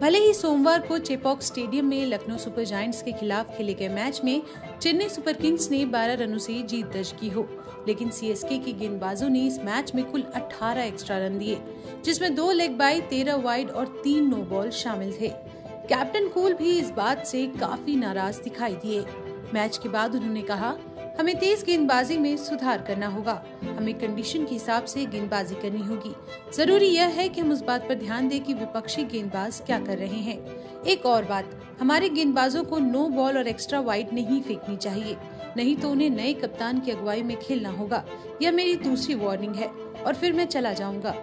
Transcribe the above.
भले ही सोमवार को चेपॉक स्टेडियम में लखनऊ सुपर जायंट्स के खिलाफ खेले गए मैच में चेन्नई सुपर किंग्स ने 12 रनों से जीत दर्ज की हो, लेकिन सीएसके के गेंदबाजों ने इस मैच में कुल 18 एक्स्ट्रा रन दिए, जिसमें दो लेग बाई तेरह वाइड और तीन नो बॉल शामिल थे। कैप्टन कूल भी इस बात से काफ़ी नाराज़ दिखाई दिए। मैच के बाद उन्होंने कहा हमें तेज गेंदबाजी में सुधार करना होगा। हमें कंडीशन के हिसाब से गेंदबाजी करनी होगी। ज़रूरी यह है कि हम उस बात पर ध्यान दें कि विपक्षी गेंदबाज क्या कर रहे हैं। एक और बात, हमारे गेंदबाजों को नो बॉल और एक्स्ट्रा वाइड नहीं फेंकनी चाहिए। नहीं तो उन्हें नए कप्तान की अगुवाई में खेलना होगा। यह मेरी दूसरी वार्निंग है, और फिर मैं चला जाऊँगा।